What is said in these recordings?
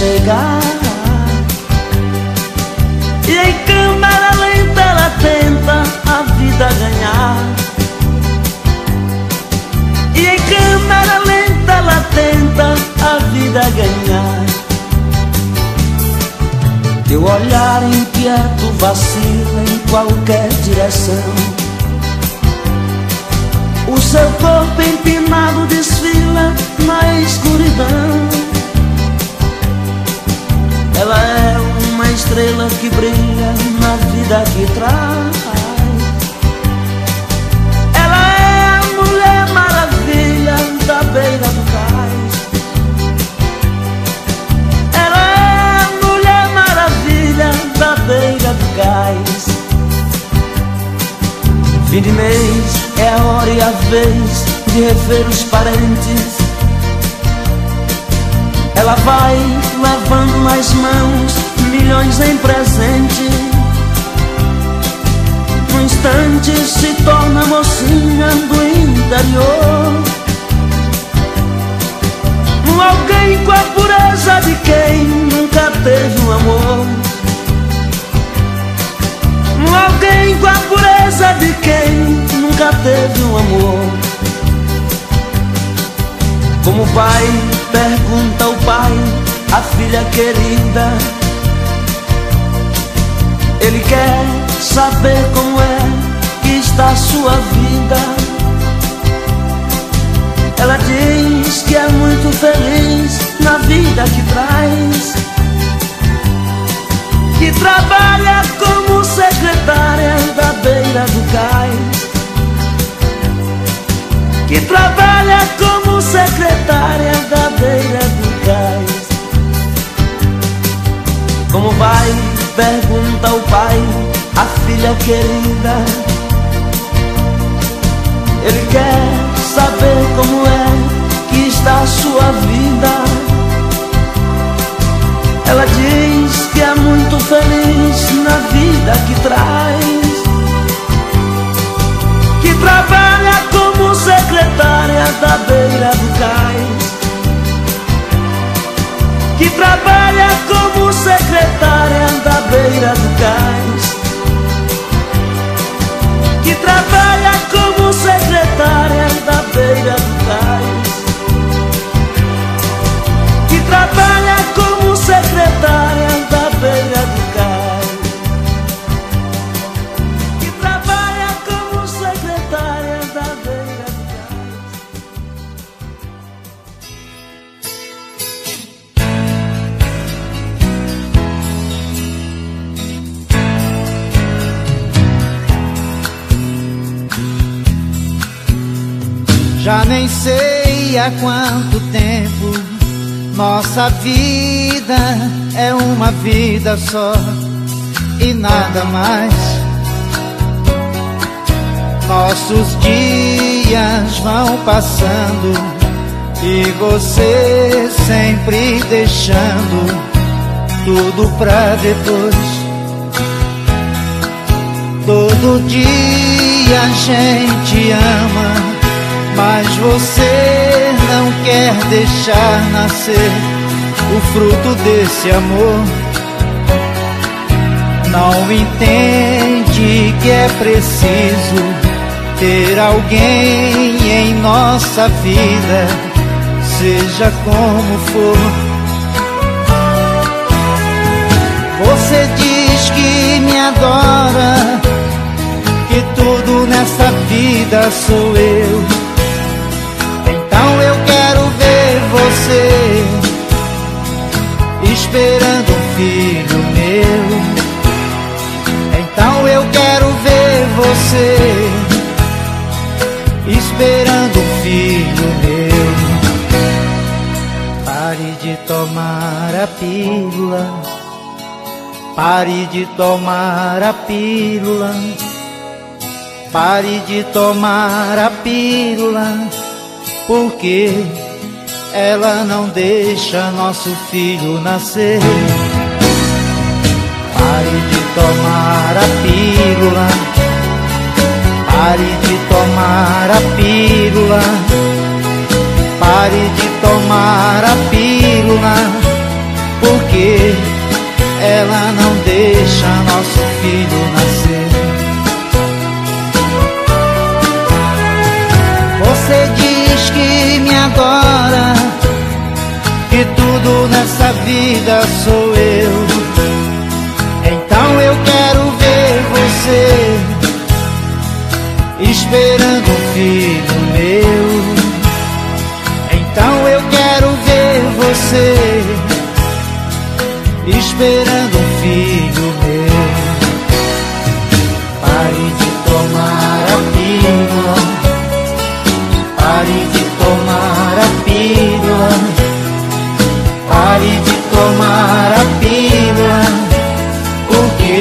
chegar. E em câmera lenta ela tenta a vida ganhar. E em câmera lenta ela tenta a vida ganhar. Teu olhar inquieto vacila em qualquer direção. O seu corpo empinado desfila na escuridão. Ela é uma estrela que brilha na vida que traz. Ela é a mulher maravilha da beira do cais. Ela é a mulher maravilha da beira do cais. Fim de mês é a hora e a vez de rever os parentes. Ela vai levando nas mãos milhões em presente. No instante se torna mocinha do interior. Alguém com a pureza de quem nunca teve um amor. Alguém com a pureza de quem nunca teve um amor. Como vai? Pergunta o pai, a filha querida. Ele quer saber como é que está sua vida. Ela diz que é muito feliz na vida que traz. Que trabalha como secretária da beira do cais que trabalha como secretária da beira do cais. Como vai? Pergunta o pai, a filha querida. Ele quer saber como é que está a sua vida. Ela diz que é muito feliz na vida que traz. Que trabalha como secretária da beira do cais Que trabalha como secretária da beira do cais Que trabalha como secretária da beira do cais Que trabalha como secretária Já nem sei há quanto tempo nossa vida é uma vida só e nada mais. Nossos dias vão passando e você sempre deixando tudo pra depois. Todo dia a gente ama mas você não quer deixar nascer o fruto desse amor. Não entende que é preciso ter alguém em nossa vida, seja como for. Você diz que me adora, que tudo nessa vida sou eu. Esperando um filho meu. Então eu quero ver você esperando um filho meu. Pare de tomar a pílula. Pare de tomar a pílula. Pare de tomar a pílula porque ela não deixa nosso filho nascer. Pare de tomar a pílula, pare de tomar a pílula, pare de tomar a pílula, porque ela não deixa nosso filho nascer. Adora, que tudo nessa vida sou eu. Então eu quero ver você esperando um filho meu. Então eu quero ver você esperando um filho meu. Pare de tomar a pílula, pare de tomar pare de tomar a pílula, porque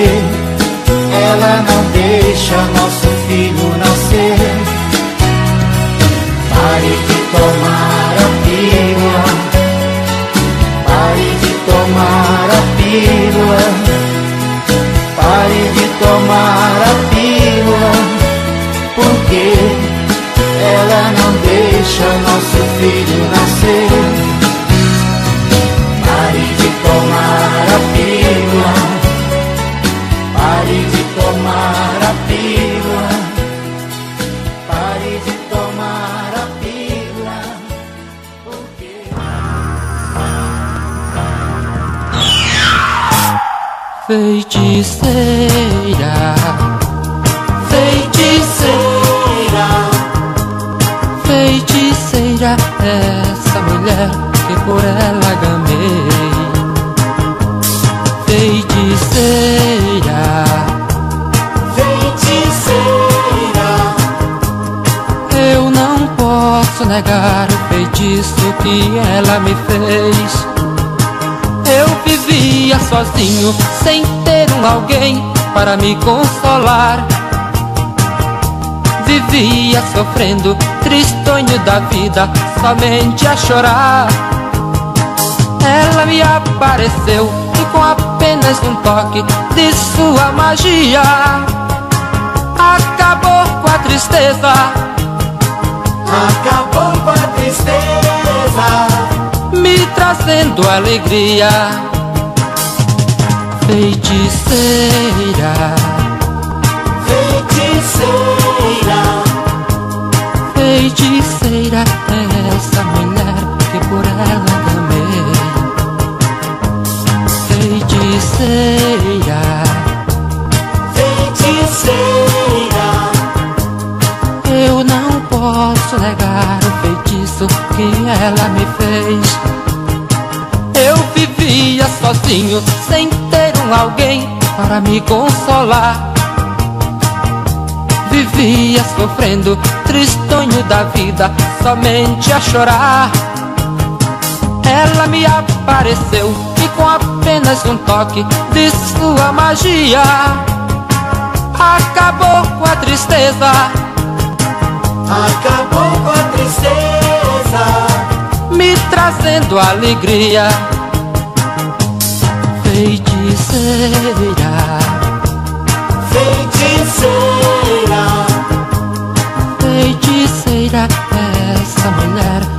ela não deixa nosso filho nascer. Pare de tomar a pílula, pare de tomar a pílula, pare de tomar a pílula, porque deixa nosso filho nascer. Para me consolar. Vivia sofrendo, tristonho da vida, somente a chorar. Ela me apareceu e com apenas um toque de sua magia acabou com a tristeza. Acabou com a tristeza. me trazendo alegria. Feiticeira, Feiticeira. feiticeira, é essa mulher que por ela gamei. Feiticeira, Feiticeira. eu não posso negar o feitiço que ela me fez. Eu vivia sozinho, sem alguém para me consolar. Vivia sofrendo, tristonho da vida, somente a chorar. Ela me apareceu e com apenas um toque de sua magia acabou com a tristeza. Acabou com a tristeza. me trazendo alegria. Feiticeira, Feiticeira. feiticeira, essa mulher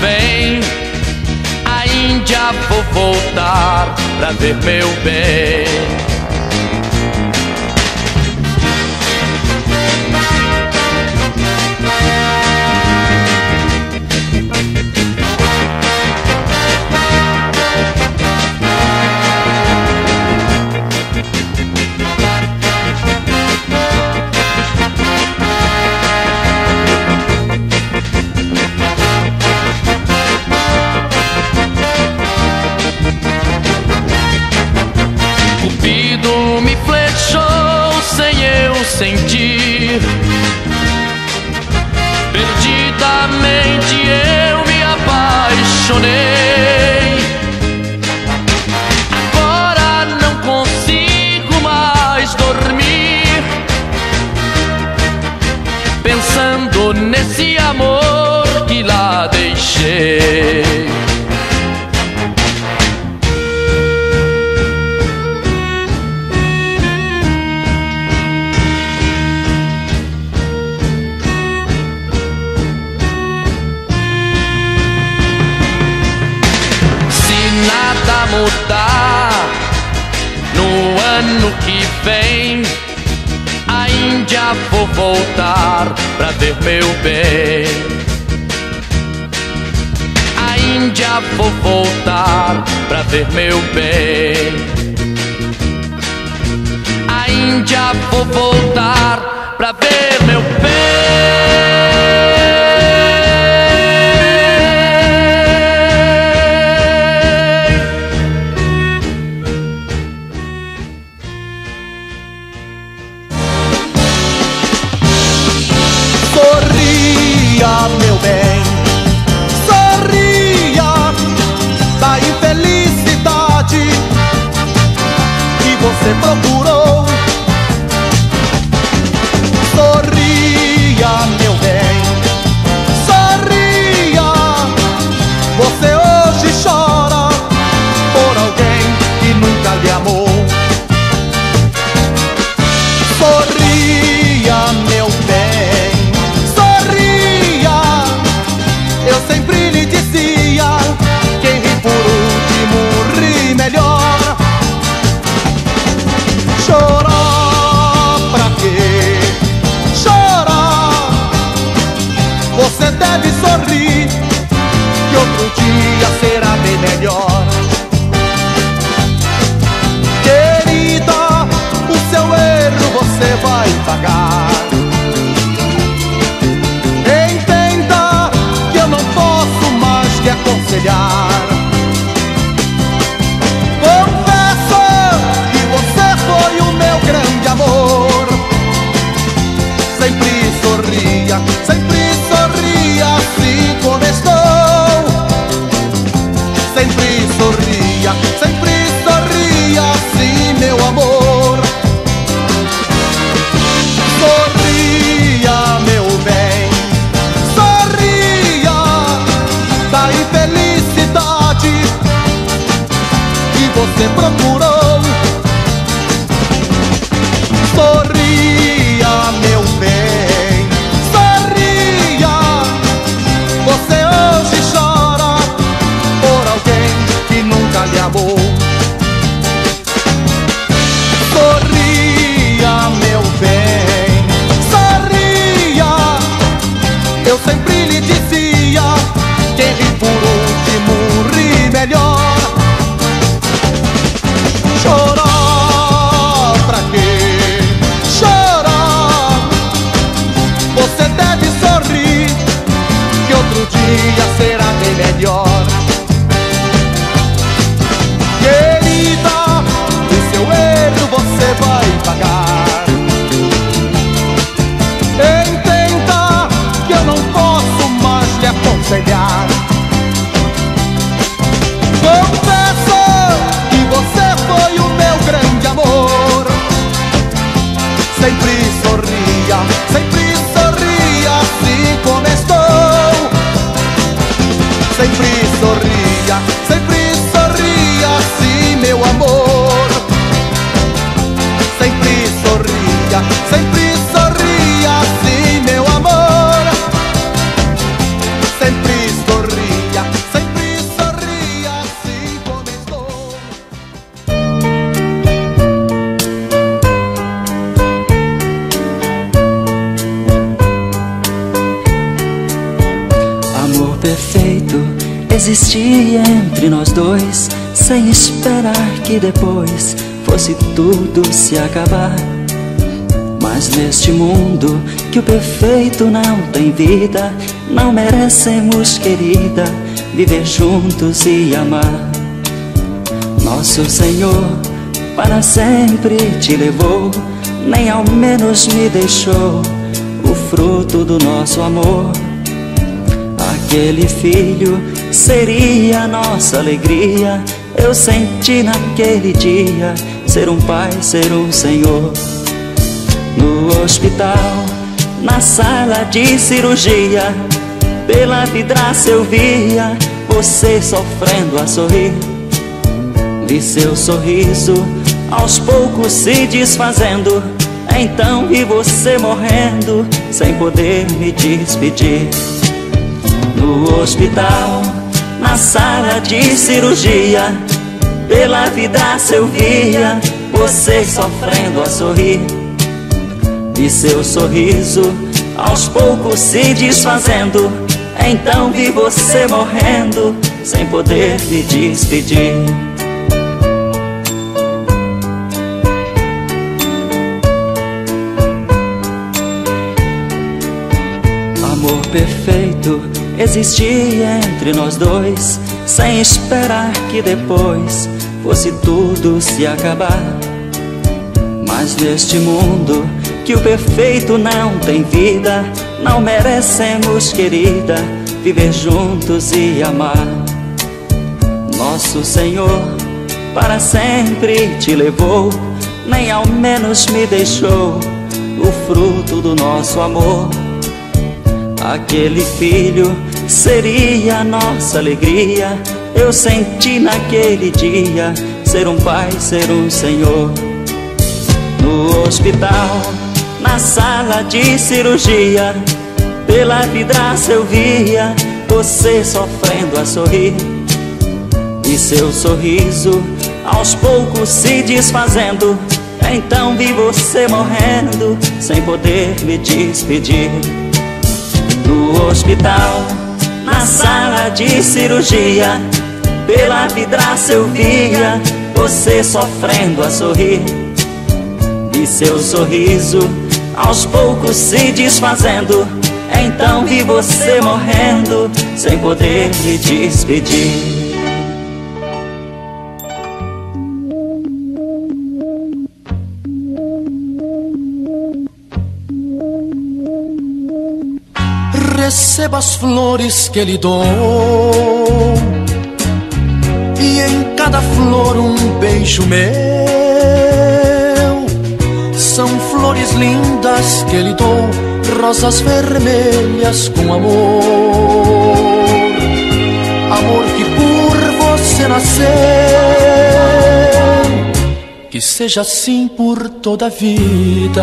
vem, a Índia vou voltar pra ver meu bem. pra ver meu bem. A Índia vou voltar pra ver meu bem. A Índia vou voltar afagar. Dois, sem esperar que depois fosse tudo se acabar. Mas neste mundo que o perfeito não tem vida, não merecemos, querida, viver juntos e amar. Nosso Senhor para sempre te levou, nem ao menos me deixou o fruto do nosso amor. Aquele filho seria nossa alegria. Eu senti naquele dia ser um pai, ser um senhor. No hospital, na sala de cirurgia, pela vidraça eu via você sofrendo a sorrir. Vi seu sorriso aos poucos se desfazendo. Então vi você morrendo sem poder me despedir. No hospital, na sala de cirurgia, pela vidraça eu via você sofrendo a sorrir. Vi seu sorriso aos poucos se desfazendo. Então vi você morrendo sem poder me despedir. Amor perfeito existia entre nós dois, sem esperar que depois fosse tudo se acabar. Mas neste mundo que o perfeito não tem vida, não merecemos, querida, viver juntos e amar. Nosso Senhor para sempre te levou, nem ao menos me deixou o fruto do nosso amor. Aquele filho seria a nossa alegria. Eu senti naquele dia ser um pai, ser um senhor. No hospital, na sala de cirurgia, pela vidraça eu via você sofrendo a sorrir. E seu sorriso aos poucos se desfazendo. Então vi você morrendo sem poder me despedir no hospital, na sala de cirurgia. Pela vidraça eu via você sofrendo a sorrir. E seu sorriso aos poucos se desfazendo. Então vi você morrendo sem poder me despedir. Receba as flores que lhe dou. E em cada flor um beijo meu. São flores lindas que lhe dou Rosas vermelhas com amor. Amor que por você nasceu. Que seja assim por toda a vida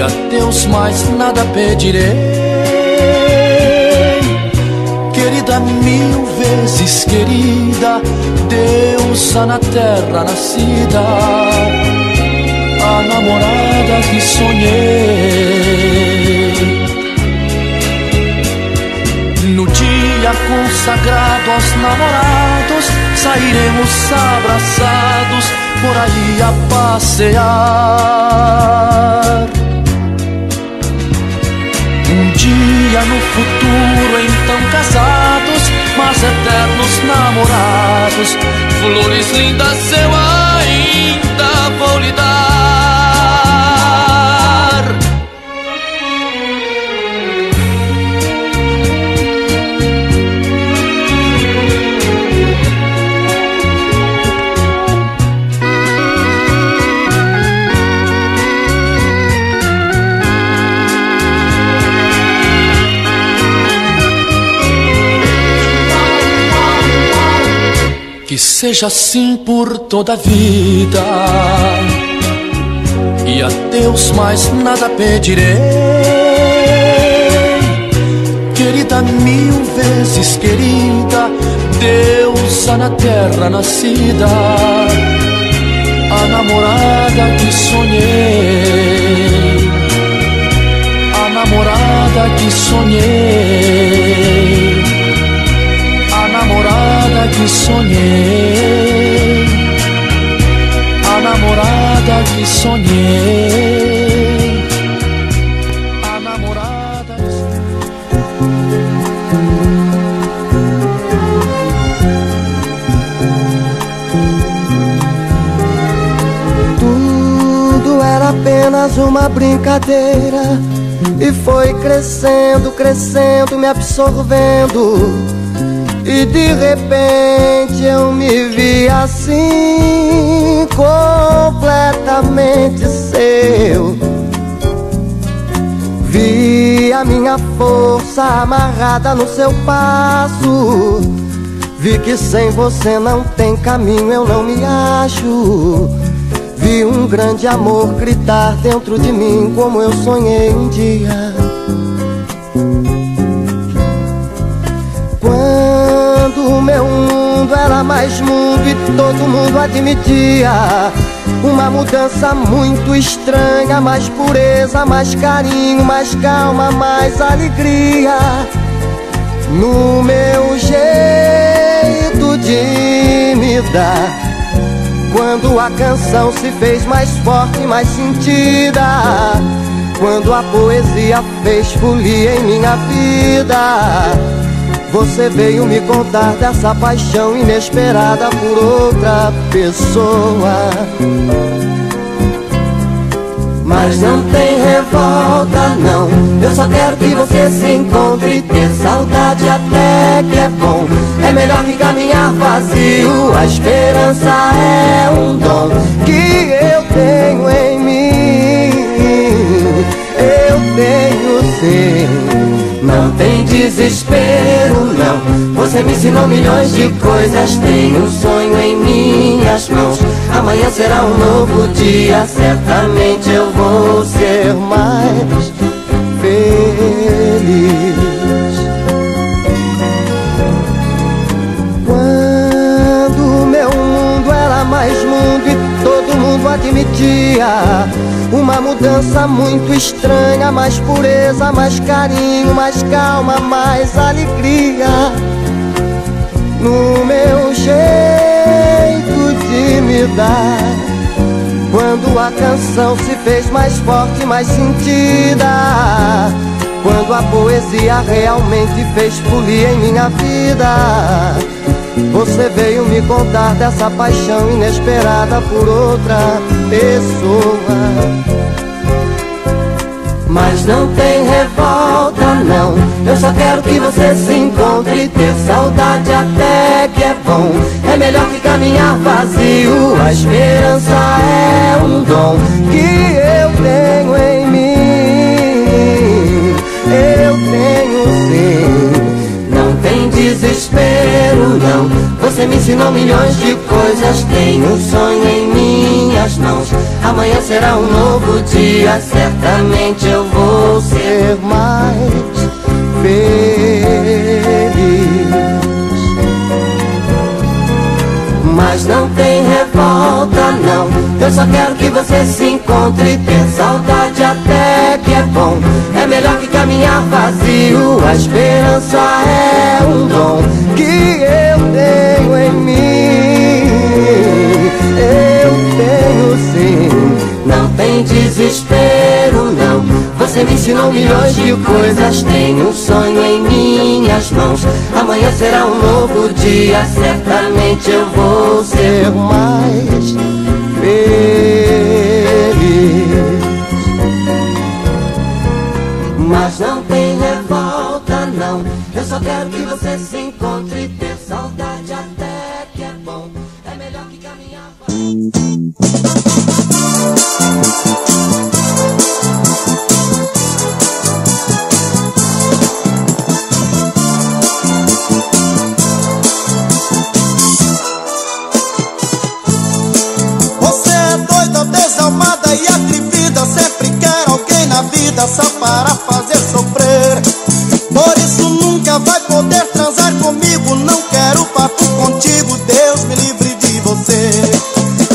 a Deus mais nada pedirei. Querida, mil vezes querida, deusa na terra nascida, a namorada que sonhei. No dia consagrado aos namorados, sairemos abraçados por aí a passear. Dia no futuro, então casados, mas eternos namorados. Flores lindas eu ainda vou lhe dar. Que seja assim por toda a vida. E a Deus mais nada pedirei. Querida, mil vezes querida, Deusa na terra nascida, a namorada que sonhei, a namorada que sonhei que sonhei, a namorada que sonhei, a namorada que Tudo era apenas uma brincadeira. E foi crescendo, crescendo, me absorvendo e de repente eu me vi assim, completamente seu. Vi a minha força amarrada no seu passo. Vi que sem você não tem caminho, eu não me acho. Vi um grande amor gritar dentro de mim, como eu sonhei um dia. Meu mundo era mais mundo e todo mundo admitia uma mudança muito estranha, mais pureza, mais carinho, mais calma, mais alegria. No meu jeito de me dar, quando a canção se fez mais forte, mais sentida, quando a poesia fez folia em minha vida. Você veio me contar dessa paixão inesperada por outra pessoa. Mas não tem revolta, não. Eu só quero que você se encontre. Ter saudade até que é bom. É melhor que caminhar vazio. A esperança é um dom que eu tenho em mim. Eu tenho sim. Não tem desespero, não. Você me ensinou milhões de coisas. Tenho um sonho em minhas mãos. Amanhã será um novo dia. Certamente eu vou ser mais feliz. Quando meu mundo era mais mundo e todo mundo admitia uma mudança muito estranha, mais pureza, mais carinho, mais calma, mais alegria. No meu jeito de me dar. Quando a canção se fez mais forte, mais sentida. Quando a poesia realmente fez folia em minha vida. Você veio me contar dessa paixão inesperada por outra pessoa. Mas não tem revolta, não. Eu só quero que você se encontre. Ter saudade até que é bom. É melhor que caminhar vazio. A esperança é um dom que eu tenho em mim. Eu tenho sim tem desespero, não. Você me ensinou milhões de coisas, tenho um sonho em minhas mãos. Amanhã será um novo dia, certamente eu vou ser mais feliz. Não tem revolta, não. Eu só quero que você se encontre. Ter saudade até que é bom. É melhor que caminhar vazio. A esperança é um dom que eu tenho em mim. Eu tenho sim. Não tem desespero, não. Você me ensinou milhões de coisas. Tenho um sonho em minhas mãos. Amanhã será um novo dia. Certamente eu vou ser mais feliz. Mas não tem revolta, não. Eu só quero que você se encontre e ter saudade até que é bom. É melhor que caminhar. Vida só para fazer sofrer. Por isso nunca vai poder transar comigo Não quero papo contigo, Deus me livre de você.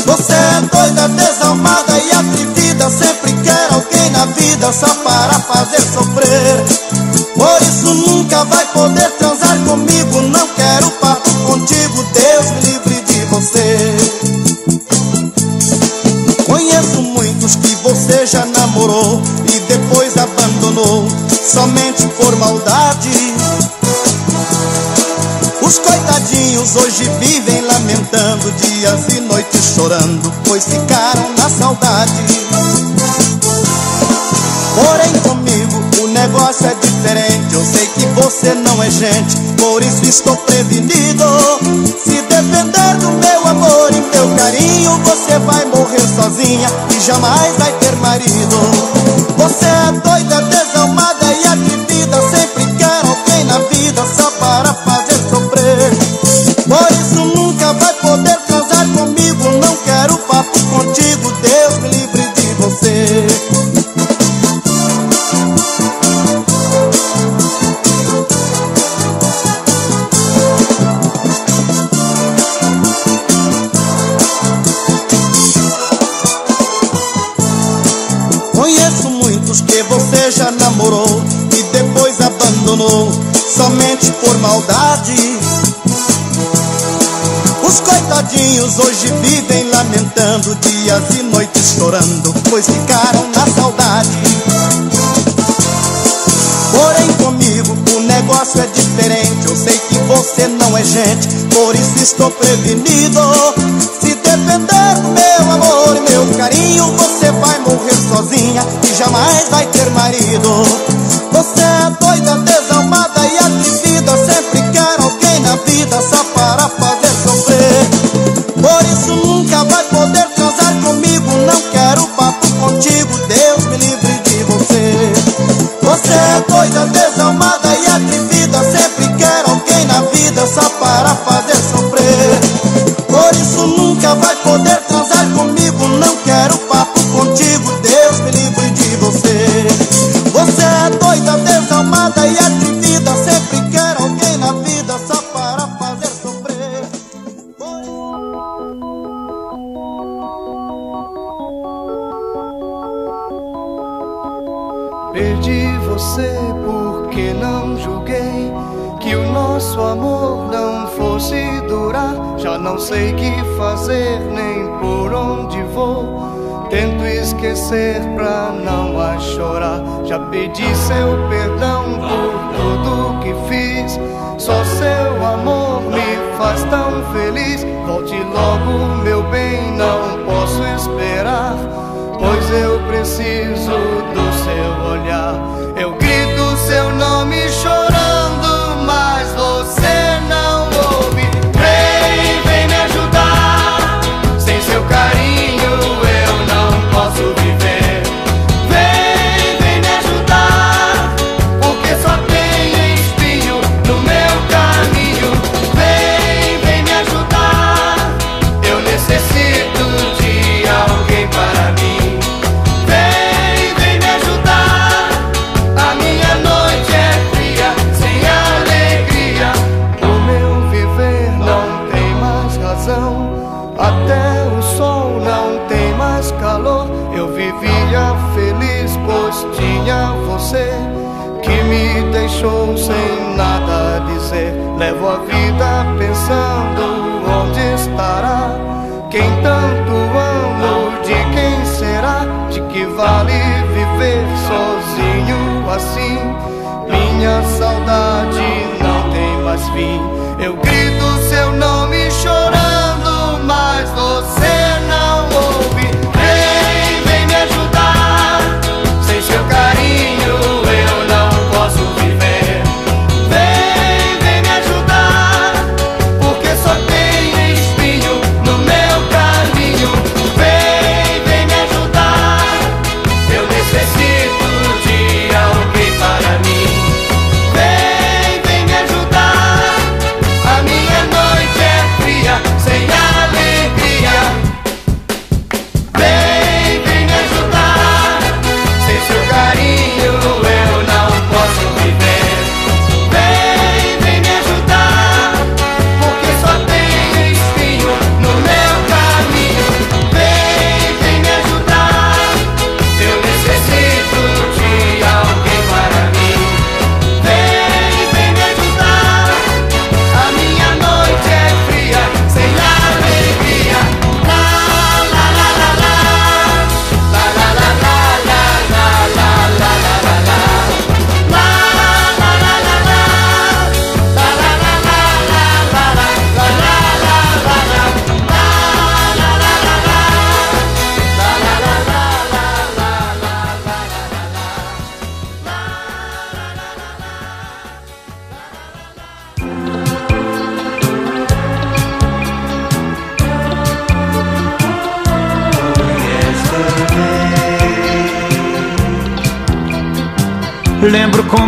Você é doida, desalmada e atrevida Sempre quer alguém na vida só para fazer sofrer. Por isso nunca vai poder transar comigo Não quero papo contigo, Deus me livre de você. Conheço muitos que você já namorou somente por maldade. Os coitadinhos hoje vivem lamentando dias e noites chorando, pois ficaram na saudade. Porém comigo o negócio é diferente Eu sei que você não é gente Por isso estou prevenido Se depender do meu amor e meu carinho Você vai morrer sozinha E jamais vai ter marido vivem lamentando dias e noites chorando, pois ficaram na saudade. Porém comigo o negócio é diferente. Eu sei que você não é gente Por isso estou prevenido. Se depender do meu amor e meu carinho Você vai morrer sozinha E jamais vai ter marido faz tão feliz. Volte logo, meu bem, não posso esperar. Pois eu preciso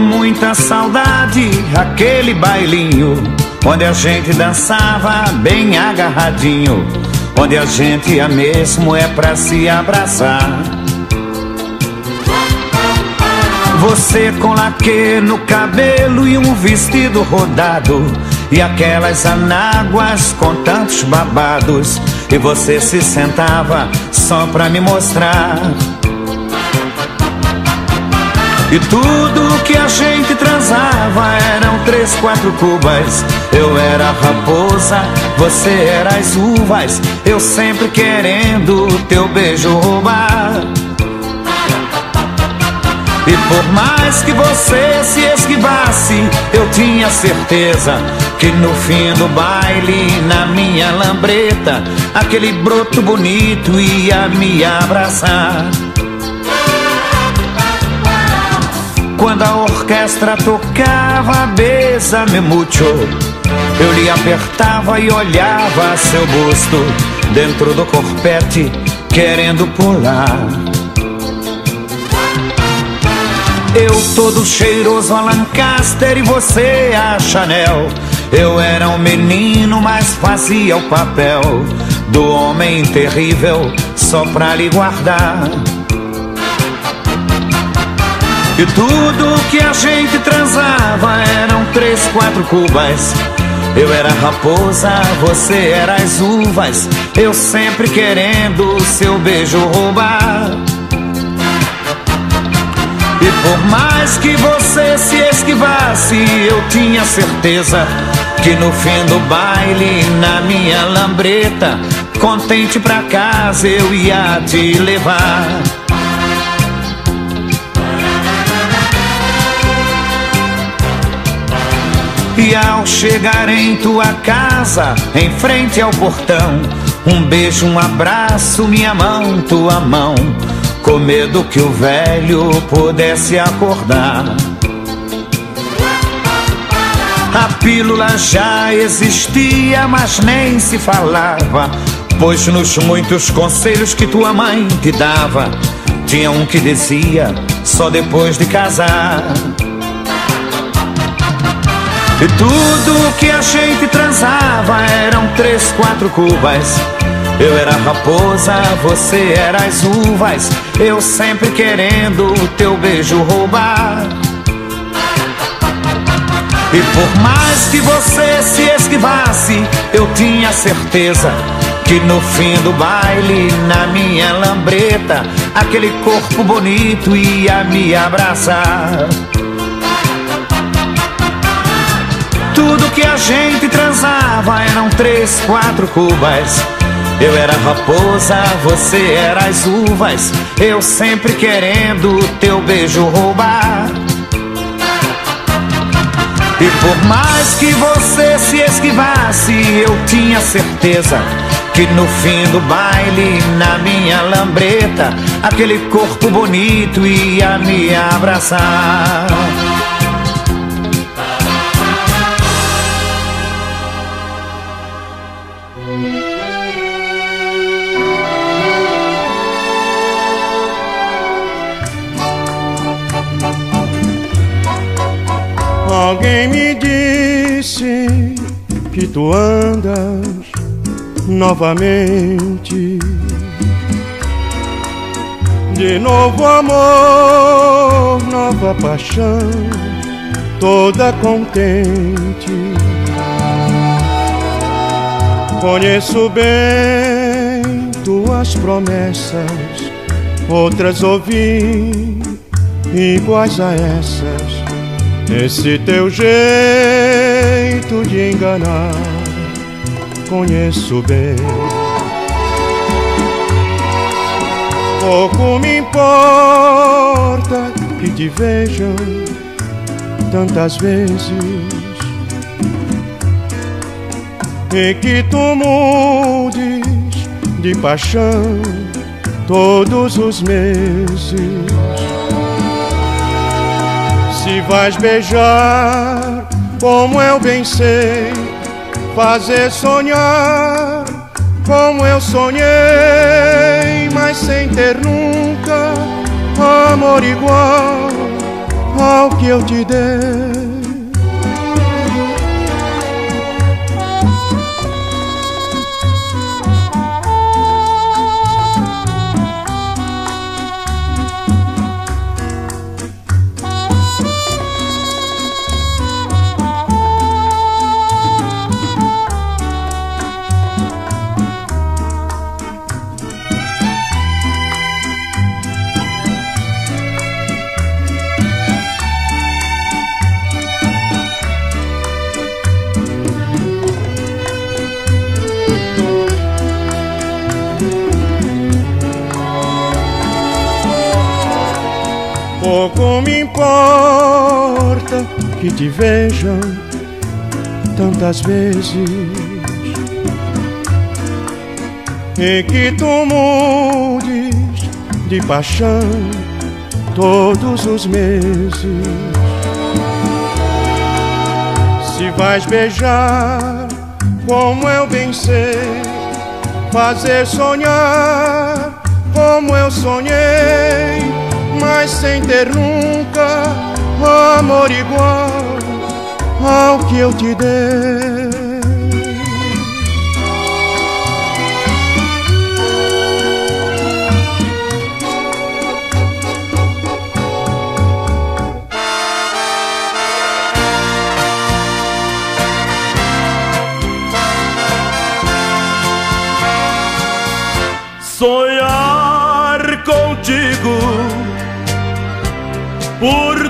muita saudade aquele bailinho onde a gente dançava bem agarradinho, onde a gente ia mesmo é pra se abraçar. Você com laque no cabelo e um vestido rodado e aquelas anáguas com tantos babados e você se sentava só pra me mostrar. E tudo que a gente transava eram três, quatro cubas. Eu era a raposa, você era as uvas. Eu sempre querendo teu beijo roubar. E por mais que você se esquivasse, eu tinha certeza que no fim do baile, na minha lambreta, aquele broto bonito ia me abraçar. Quando a orquestra tocava Besa-me mucho Eu lhe apertava e olhava seu busto Dentro do corpete, querendo pular. Eu todo cheiroso a Lancaster e você a Chanel. Eu era um menino, mas fazia o papel Do homem terrível, só pra lhe guardar e tudo que a gente transava eram três, quatro cubas. Eu era raposa, você era as uvas. Eu sempre querendo seu beijo roubar. E por mais que você se esquivasse, eu tinha certeza que no fim do baile, na minha lambreta, contente pra casa eu ia te levar. E ao chegar em tua casa, em frente ao portão, um beijo, um abraço, minha mão, tua mão, com medo que o velho pudesse acordar. A pílula já existia, mas nem se falava, pois nos muitos conselhos que tua mãe te dava, tinha um que dizia só depois de casar. E tudo que a gente transava eram três, quatro cubas. Eu era raposa, você era as uvas. Eu sempre querendo o teu beijo roubar. E por mais que você se esquivasse, eu tinha certeza que no fim do baile, na minha lambreta, aquele corpo bonito ia me abraçar. Tudo que a gente transava eram três, quatro cubas. Eu era raposa, você era as uvas. Eu sempre querendo teu beijo roubar. E por mais que você se esquivasse, eu tinha certeza que no fim do baile, na minha lambreta, aquele corpo bonito ia me abraçar. Alguém me disse que tu andas novamente. De novo amor, nova paixão, toda contente. Conheço bem tuas promessas, outras ouvi iguais a essas esse teu jeito de enganar, conheço bem. Pouco me importa que te vejam tantas vezes e que tu mudes de paixão todos os meses se vais beijar, como eu bem sei, fazer sonhar, como eu sonhei, mas sem ter nunca amor igual ao que eu te dei. Que te vejam tantas vezes e que tu mudes de paixão todos os meses. Se vais beijar, como eu bem sei, fazer sonhar, como eu sonhei, mas sem ter nunca amor igual ao que eu te dei. Sonhar por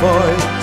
tua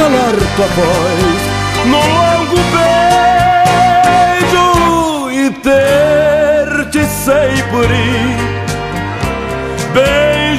calar tua voz. No longo beijo e ter-te sempre bem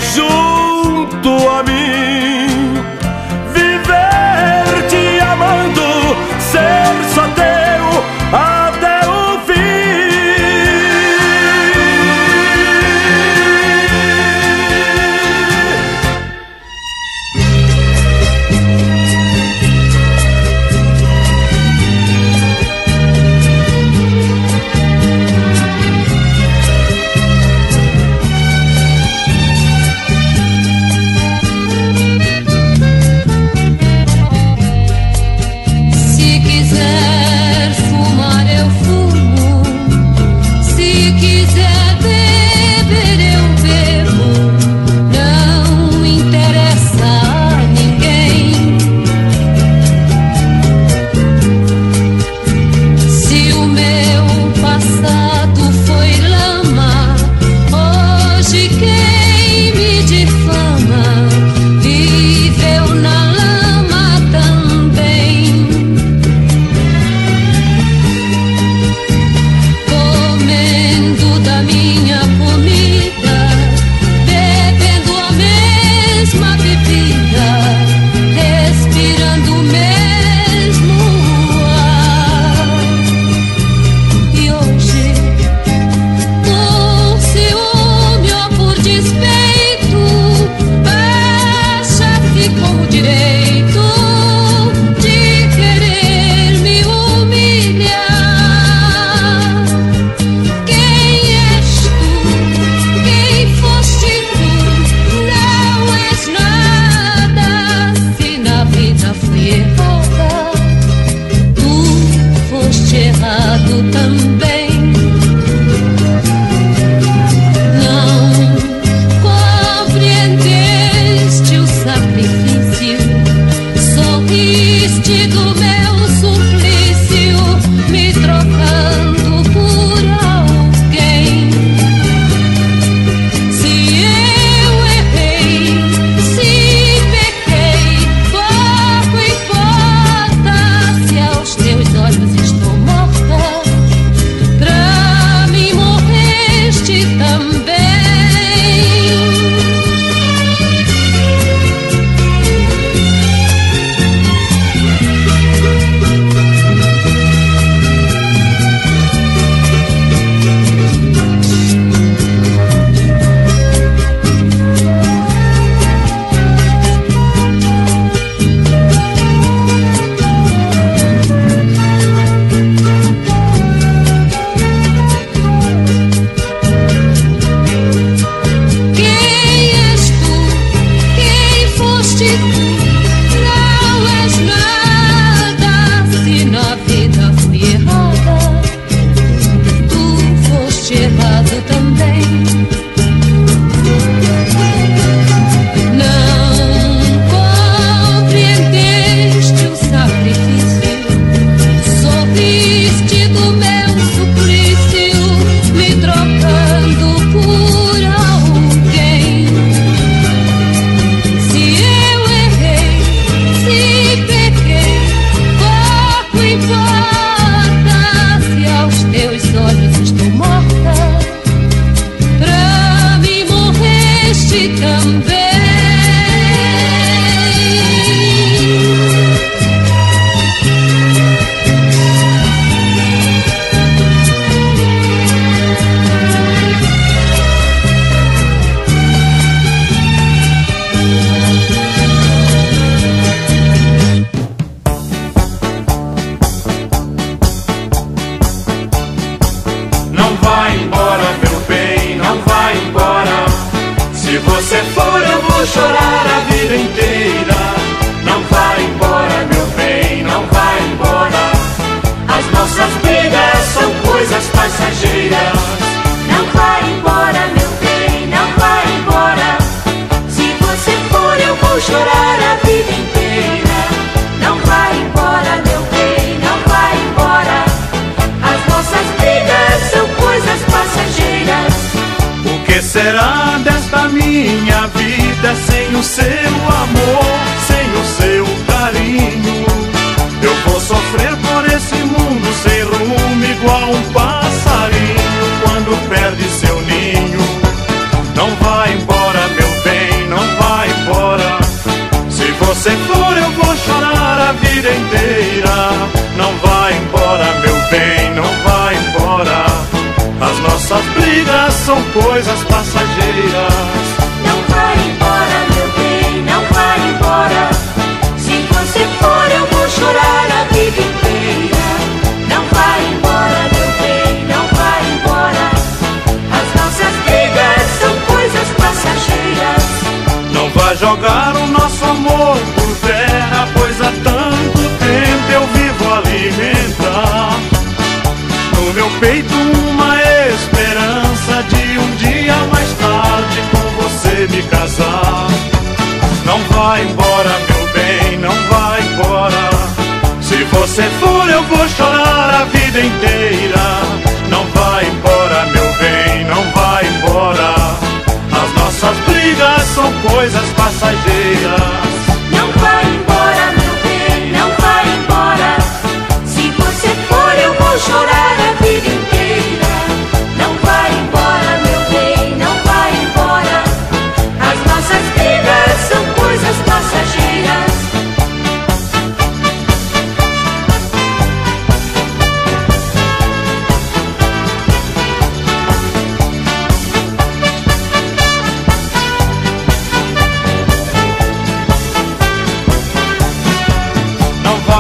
será desta minha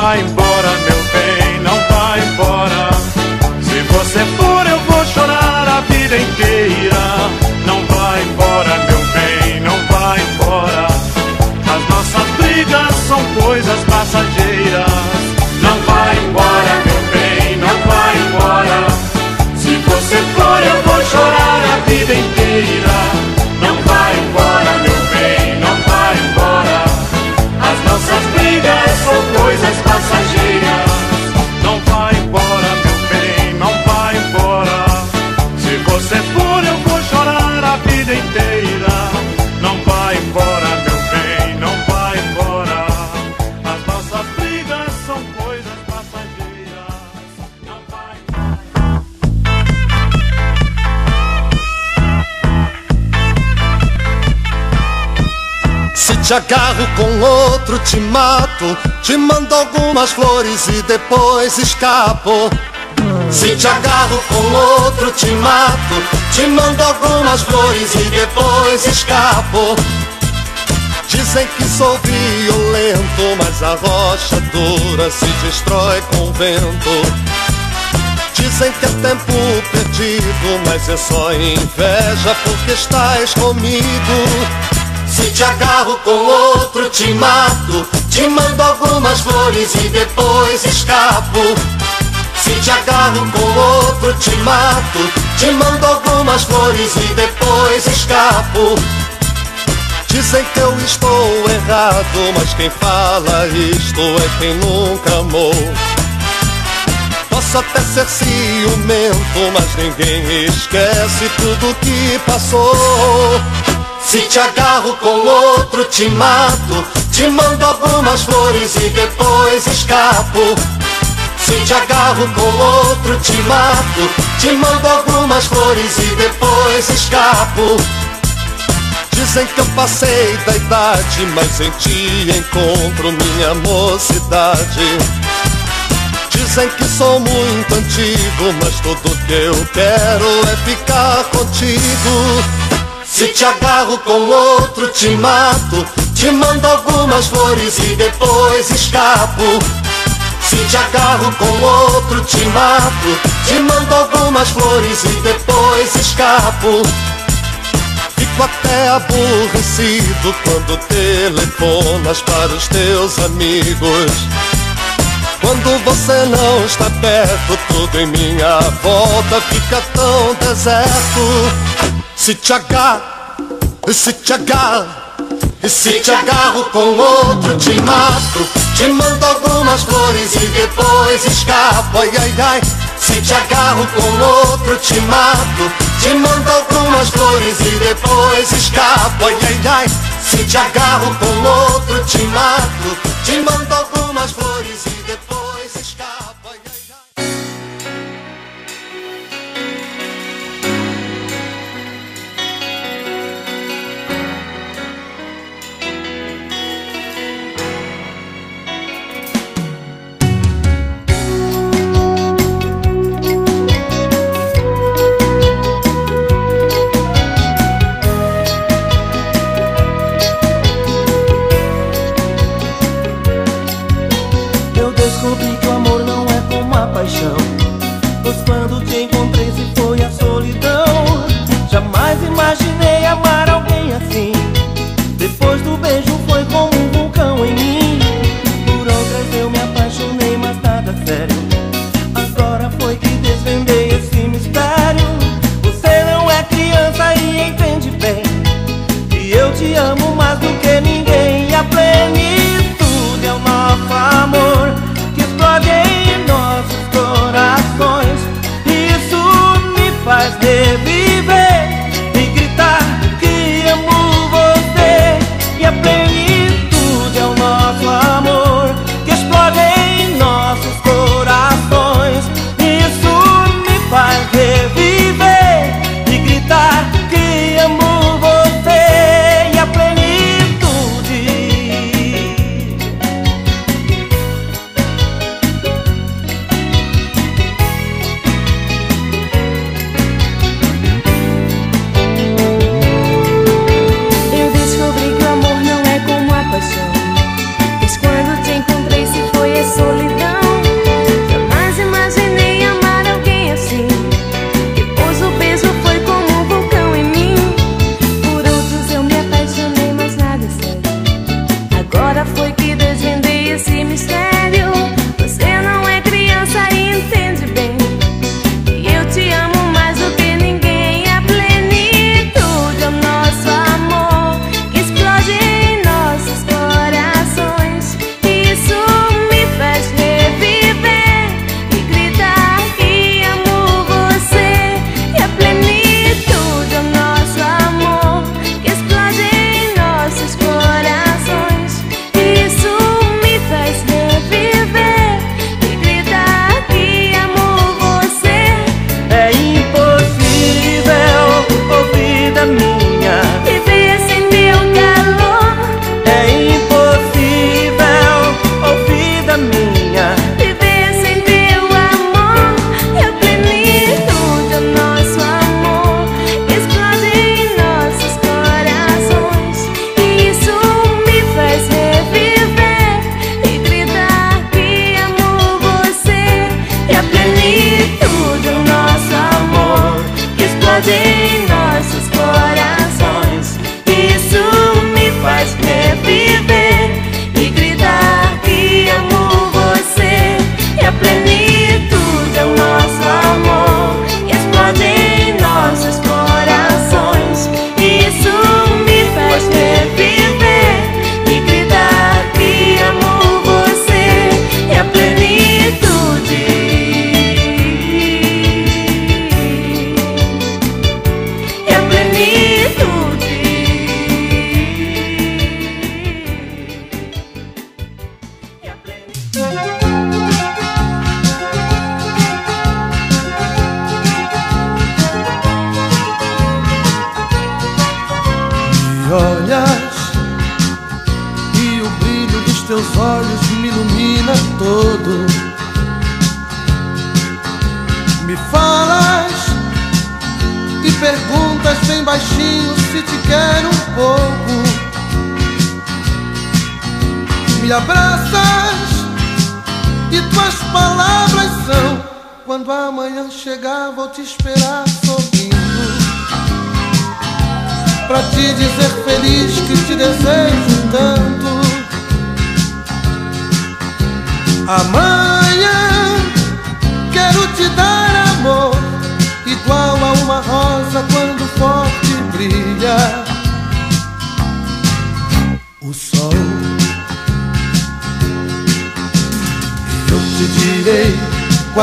vai embora, meu bem, não vai embora. Se você for, eu vou chorar a vida inteira. Te agarro com outro, te mato. Te mando algumas flores e depois escapo. Se te agarro com outro, te mato. Te mando algumas flores e depois escapo. Dizem que sou violento, mas a rocha dura se destrói com vento. Dizem que é tempo perdido, mas é só inveja porque estás comigo. Se te agarro com outro, te mato. Te mando algumas flores e depois escapo. Se te agarro com outro, te mato. Te mando algumas flores e depois escapo. Dizem que eu estou errado, mas quem fala isto é quem nunca amou. Posso até ser ciumento, mas ninguém esquece tudo que passou. Se te agarro com outro, te mato. Te mando algumas flores e depois escapo. Se te agarro com outro, te mato. Te mando algumas flores e depois escapo. Dizem que eu passei da idade, mas em ti encontro minha mocidade. Dizem que sou muito antigo, mas tudo que eu quero é ficar contigo. Se te agarro com outro, te mato. Te mando algumas flores e depois escapo. Se te agarro com outro, te mato. Te mando algumas flores e depois escapo. Fico até aborrecido quando telefonas para os teus amigos. Quando você não está perto, tudo em minha volta fica tão deserto. Se te agarro, se te agarro, se te agarro com outro, te mato. Te mando algumas flores e depois escapo. Ai, ai, ai. Se te agarro com outro, te mato. Te mando algumas flores e depois escapo. Ai, ai, ai. Se te agarro com outro, te mato. Te mando algumas flores e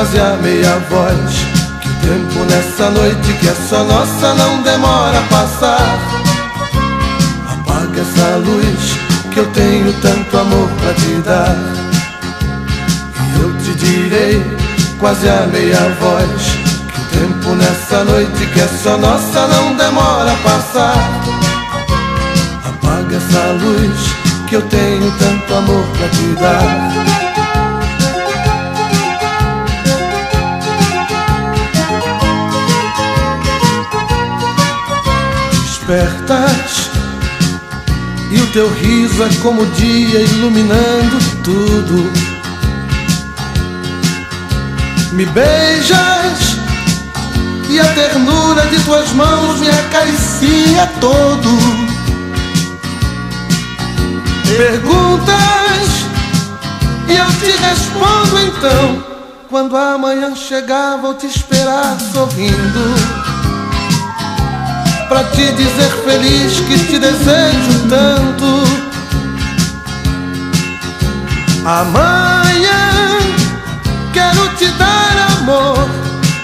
quase a meia voz. Que o tempo nessa noite que é só nossa não demora a passar. Apaga essa luz que eu tenho tanto amor pra te dar. E eu te direi quase a meia voz. Que o tempo nessa noite que é só nossa não demora a passar. Apaga essa luz que eu tenho tanto amor pra te dar. despertas e o teu riso é como o dia iluminando tudo. Me beijas e a ternura de tuas mãos me acaricia todo. Perguntas e eu te respondo então. Quando a manhã chegar, vou te esperar sorrindo. Pra te dizer feliz que te desejo tanto. Amanhã quero te dar amor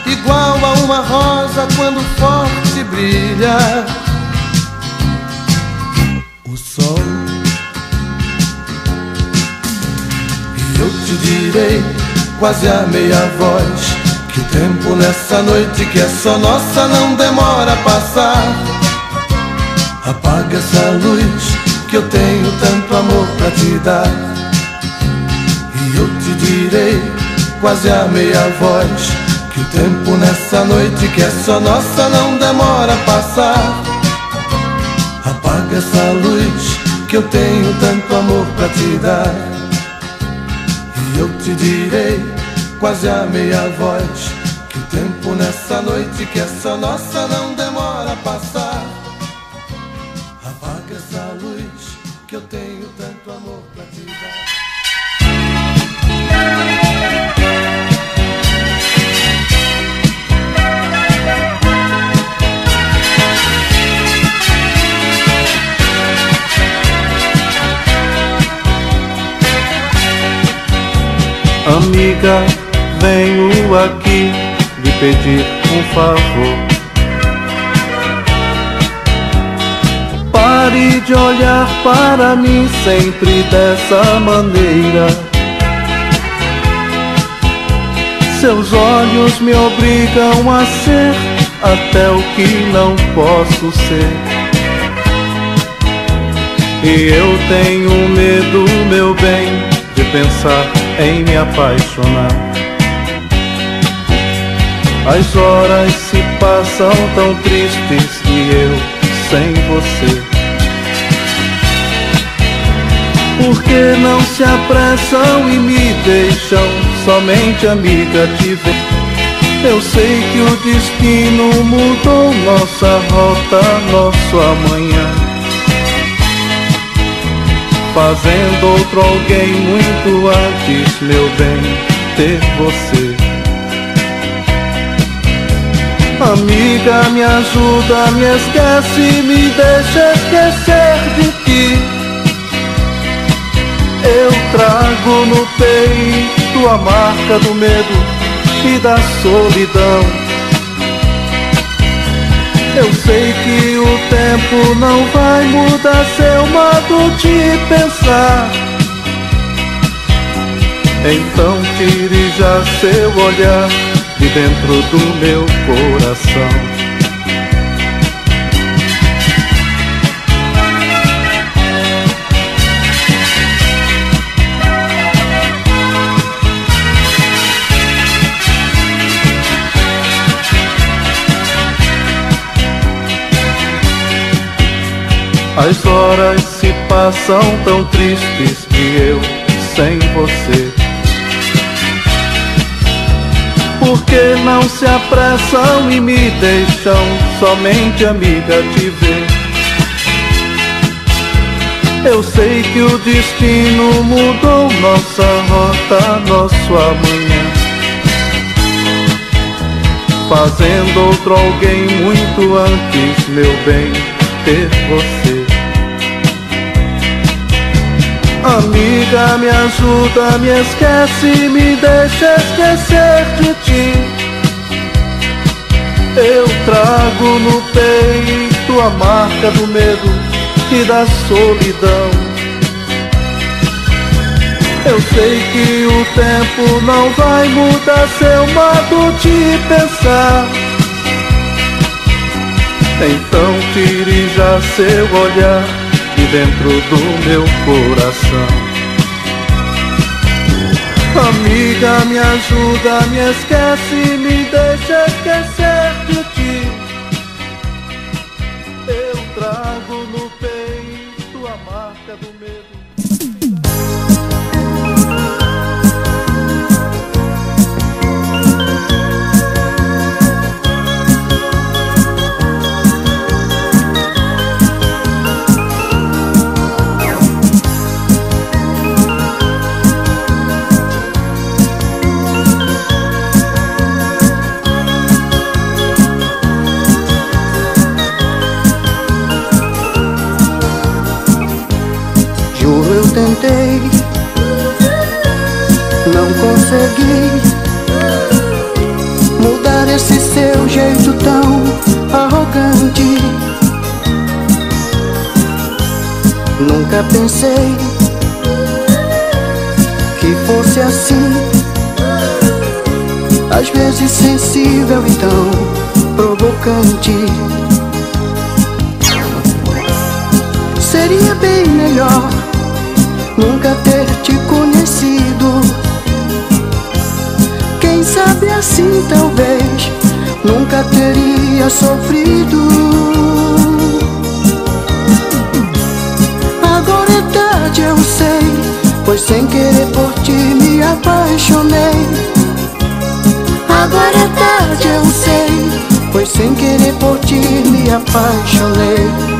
igual a uma rosa quando forte brilha o sol. E eu te direi, quase a meia voz, que o tempo nessa noite que é só nossa não demora a passar. Apaga essa luz que eu tenho tanto amor pra te dar. E eu te direi, quase a meia voz que o tempo nessa noite que é só nossa não demora a passar. Apaga essa luz que eu tenho tanto amor pra te dar. E eu te direi, quase a meia voz, que o tempo nessa noite que só nossa não demora a passar. Apaga essa luz que eu tenho tanto amor pra te dar. Amiga, venho aqui lhe pedir um favor. Pare de olhar para mim sempre dessa maneira. Seus olhos me obrigam a ser até o que não posso ser. E eu tenho medo, meu bem, de pensar em me apaixonar. As horas se passam tão tristes e eu sem você. Por que não se apressam e me deixam somente amiga de ver? Eu sei que o destino mudou nossa rota, nosso amanhã fazendo outro alguém muito antes, meu bem, ter você. Amiga, me ajuda, me esquece, me deixa esquecer de ti. Eu trago no peito a marca do medo e da solidão. Eu sei que o tempo não vai mudar seu modo de pensar. Então tire já seu olhar dentro do meu coração. As horas se passam tão tristes e eu sem você. Por que não se apressam e me deixam somente amiga de ver? Eu sei que o destino mudou nossa rota, nosso amanhã. Fazendo outro alguém muito antes, meu bem, ter você. Amiga, me ajuda, me esquece, me deixa esquecer de ti. Eu trago no peito a marca do medo e da solidão. Eu sei que o tempo não vai mudar seu modo de pensar. Então tire já seu olhar dentro do meu coração. Amiga, me ajuda, me esquece, me deixa esquecer tentei, não consegui mudar esse seu jeito tão arrogante. Nunca pensei que fosse assim, às vezes sensível e tão provocante. Seria bem melhor nunca ter te conhecido. Quem sabe assim talvez nunca teria sofrido. Agora é tarde, eu sei, pois sem querer por ti me apaixonei. Agora é tarde, eu sei, pois sem querer por ti me apaixonei.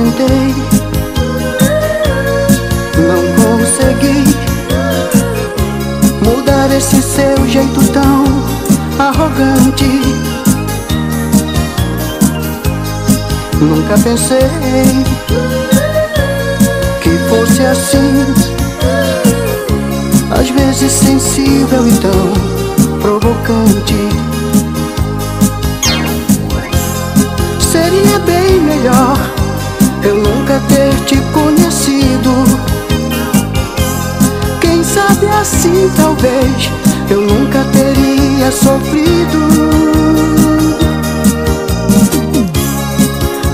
Tentei, não consegui mudar esse seu jeito tão arrogante. Nunca pensei que fosse assim, às vezes sensível e tão provocante. Seria bem melhor nunca ter te conhecido. Quem sabe assim talvez eu nunca teria sofrido.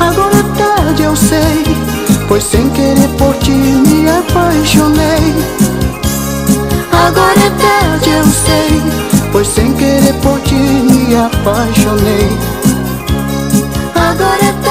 Agora é tarde, eu sei, pois sem querer por ti me apaixonei. Agora é tarde, eu sei, pois sem querer por ti me apaixonei. Agora é tarde,